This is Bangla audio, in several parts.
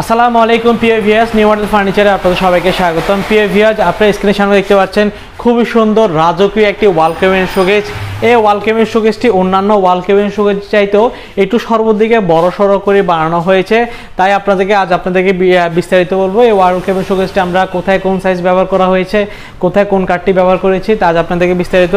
আসসালামু আলাইকুম, প্রিয় ভিয়াস নিউ মডেল ফার্নিচারে আপনাদের সবাইকে স্বাগতম। প্রিয় ভিয়াজ আপনার স্ক্রিনের সামনে দেখতে পাচ্ছেন, খুবই সুন্দর, রাজকীয় একটি ওয়াল কেবিন শোকেজ এই ওয়াল কেবিন শোকেজটি অন্যান্য ওয়াল কেবিন শোকেজ চাইতেও একটু সর্বদিকে বড় সড়ো করে বানানো হয়েছে। তাই আপনাদেরকে আজ আপনাদেরকে বিস্তারিত বলব, এই ওয়াল কেবিন শোকেজটি আমরা কোথায় কোন সাইজ ব্যবহার করা হয়েছে, কোথায় কোন কাঠটি ব্যবহার করেছি, তা আজ আপনাদেরকে বিস্তারিত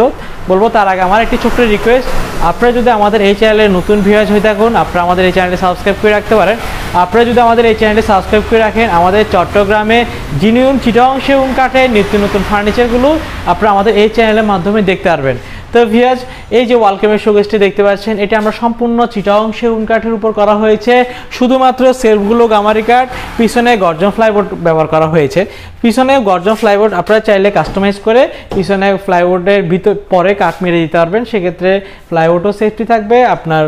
বলব। তার আগে আমার একটি ছোট্ট রিকোয়েস্ট আপনারা যদি আমাদের এই চ্যানেলে নতুন ভিউয়ার্স হয়ে থাকুন, আপনারা আমাদের এই চ্যানেলটি সাবস্ক্রাইব করে রাখতে পারেন। আপনারা যদি আমাদের এই চ্যানেলটি সাবস্ক্রাইব করে রাখেন, আমাদের চট্টগ্রামে জিনিয়ন চিটাংশ এবং কাঠের নিত্য নতুন ফার্নিচারগুলো আপনারা আমাদের এই চ্যানেলের মাধ্যমে দেখতে পারবেন। তো ভিয়াজ এই যে ওয়ালকেমের শোকেসটি দেখতে পাচ্ছেন, এটা আমরা সম্পূর্ণ চিটং সেগুন কাঠের উপর করা হয়েছে। শুধুমাত্র সেলফগুলো গামারি কাঠ, পিছনে গর্জন ফ্লাইবোর্ড ব্যবহার করা হয়েছে। পিছনে গর্জন ফ্লাইবোর্ড আপনারা চাইলে কাস্টমাইজ করে পিছনে ফ্লাইবোর্ডের ভিতর, পরে কাঠ মেরে দিতে পারবেন। সেক্ষেত্রে ফ্লাইবোর্ডও সেফটি থাকবে। আপনার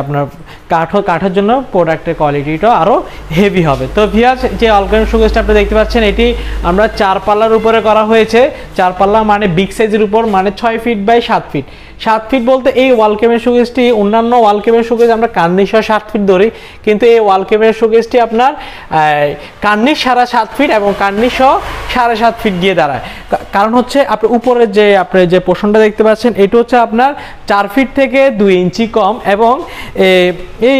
আপনার কাঠও, কাঠের জন্য প্রোডাক্টের কোয়ালিটিটা আরও হেভি হবে। তো ভিয়াজ যে অলকেন শোকেসটা আপনি দেখতে পাচ্ছেন, এটি আমরা চার পাল্লার উপরে করা হয়েছে। চার পাল্লা মানে বিগ সাইজের উপর মানে ছয় ফিট বাই সাত ফিট সাত ফিট বলতে এই ওয়াল কেমের শোকেসটি অন্যান্য ওয়াল কেমের শোকেস আমরা কার্নিশ সাত ফিট ধরি, কিন্তু এই ওয়াল কেমের শোকেসটি আপনার কার্নিশ সাড়ে সাত ফিট এবং কার্নিশ সাড়ে সাত ফিট দিয়ে দাঁড়ায়। কারণ হচ্ছে আপনি উপরের যে, আপনি যে পোষণটা দেখতে পাচ্ছেন, এটা হচ্ছে আপনার চার ফিট থেকে দুই ইঞ্চি কম এবং এই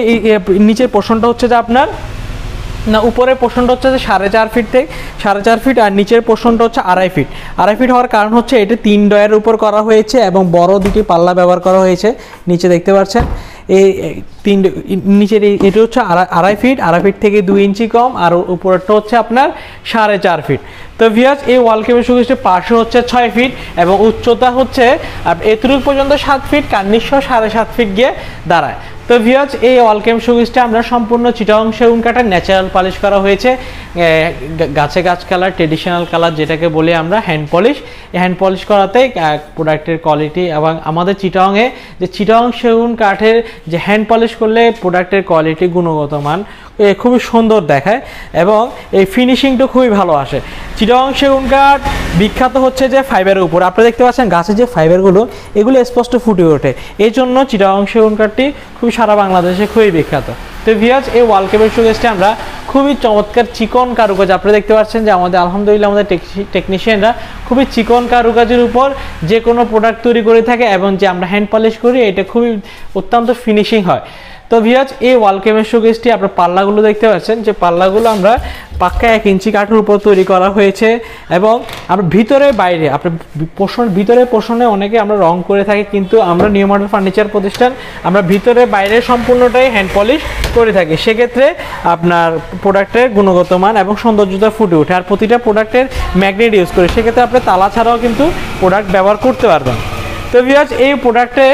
নিচের পোষণটা হচ্ছে যে আপনার না, উপরের পোর্শনটা হচ্ছে সাড়ে চার ফিট থেকে সাড়ে চার ফিট আর নিচের পোর্শনটা হচ্ছে আড়াই ফিট আড়াই ফিট হওয়ার কারণ হচ্ছে এটি তিন ডয়ের উপর করা হয়েছে এবং বড় দুটি পাল্লা ব্যবহার করা হয়েছে। নিচে দেখতে পাচ্ছেন। এই তিন ড- ই- নিচের এটা হচ্ছে আড়াই- ফিট আড়াই ফিট থেকে দুই ইঞ্চি কম, আর উপরেরটা হচ্ছে আপনার সাড়ে চার ফিট তো ভিয়াজ এই ওয়াল কেবিল সুকেশটির পাশে হচ্ছে ছয় ফিট এবং উচ্চতা হচ্ছে এতটুকু পর্যন্ত সাত ফিট কার্নিশ সাড়ে সাত ফিট গিয়ে দাঁড়ায়। তো ভিওজ এই অলকেম সুইচটা আমরা সম্পূর্ণ চিটাং সেগুন কাঠের ন্যাচারাল পলিশ করা হয়েছে। গাছে গাছ কালার ট্রেডিশনাল কালার যেটাকে বলি আমরা হ্যান্ড পলিশ হ্যান্ড পলিশ করাতে প্রোডাক্টের কোয়ালিটি এবং আমাদের চিটাংয়ে যে চিটাং সেগুন কাঠের যে হ্যান্ড পলিশ করলে প্রোডাক্টের কোয়ালিটি গুণগত মান খুবই সুন্দর দেখায় এবং এই ফিনিশিংটা খুবই ভালো আসে। চিটাং সেগুন কাঠ বিখ্যাত হচ্ছে যে ফাইবারের উপর। আপনারা দেখতে পাচ্ছেন গাছের যে ফাইবারগুলো এগুলো স্পষ্ট ফুটে ওঠে। এই জন্য চিটাং সেগুন কাঠটি খুবই সারা বাংলাদেশে খুবই বিখ্যাত। তো ভিয়াজ এই ওয়াল কাপের সুগেস্টে আমরা খুবই চমৎকার চিকন কারুকাজ। আপনারা দেখতে পাচ্ছেন যে আমাদের, আলহামদুলিল্লাহ, আমাদের টেকনিশিয়ানরা খুবই চিকন কারুকাজের উপর যে কোনো প্রোডাক্ট তৈরি করে থাকে এবং যে আমরা হ্যান্ড পলিশ করি, এটা খুবই অত্যন্ত ফিনিশিং হয়। তো ভিয়াজ এই ওয়াল কেমের শোকেসটি আপনার পাল্লাগুলো দেখতে পাচ্ছেন যে পাল্লাগুলো আমরা পাক্কা এক ইঞ্চি কাঠের উপর তৈরি করা হয়েছে এবং আমরা ভিতরে বাইরে, আপনার পোষণ, ভিতরে পোষণে অনেকে আমরা রং করে থাকি, কিন্তু আমরা নিউ মডেল ফার্নিচার প্রতিষ্ঠান, আমরা ভিতরে বাইরে সম্পূর্ণটাই হ্যান্ড পলিশ করে থাকি, সেক্ষেত্রে আপনার প্রোডাক্টের গুণগত মান এবং সৌন্দর্যতা ফুটে ওঠে। আর প্রতিটা প্রোডাক্টের ম্যাগনেট ইউজ করে, সেক্ষেত্রে আপনি তালা ছাড়াও কিন্তু প্রোডাক্ট ব্যবহার করতে পারবেন। তো ভিউয়ার্স এই প্রোডাক্টে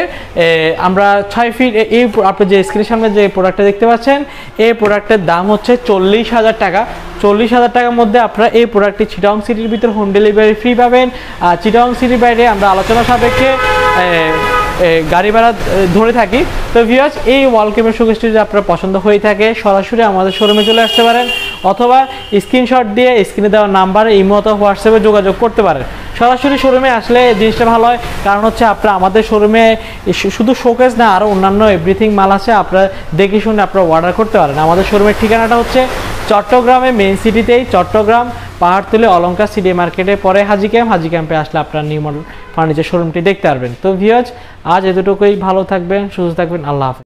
আমরা ছয় ফিট এই আপনি যে স্ক্রিনের সামনে যে প্রোডাক্টটা দেখতে পাচ্ছেন, এই প্রোডাক্টের দাম হচ্ছে চল্লিশ হাজার টাকা। চল্লিশ হাজার টাকার মধ্যে আপনারা এই প্রোডাক্টটি চিটং সিটির ভিতর হোম ডেলিভারি ফ্রি পাবেন। আর চিটং সিটির বাইরে আমরা আলোচনা সাপেক্ষে গাড়ি ভাড়া ধরে থাকি। তো ভিউয়ার্স এই ওয়াল কেমের শোকেসটি যদি আপনার পছন্দ হয়ে থাকে, সরাসরি আমাদের শোরুমে চলে আসতে পারেন, অথবা স্ক্রিনশট দিয়ে স্ক্রিনে দেওয়া নাম্বারে ইমো অথবা হোয়াটসঅ্যাপে যোগাযোগ করতে পারেন। সরাসরি শোরুমে আসলে জিনিসটা ভালো হয়, কারণ হচ্ছে আপনারা আমাদের শোরুমে শুধু শোকেস না আরও অন্যান্য এভরিথিং মাল আছে, আপনারা দেখে শুনে আপনারা অর্ডার করতে পারেন। আমাদের শোরুমের ঠিকানাটা হচ্ছে চট্টগ্রামে মেইন সিটিতেই চট্টগ্রাম পাহাড়তলি অলঙ্কার সিডি মার্কেটে পরে হাজি ক্যাম্প, হাজি ক্যাম্পে আসলে আপনার নিউ মডেল ফার্নিচার শোরুমটি দেখতে পারবেন। তো ভিওজ আজ এতটুকুই। ভালো থাকবেন, সুস্থ থাকবেন। আল্লাহ হাফেজ।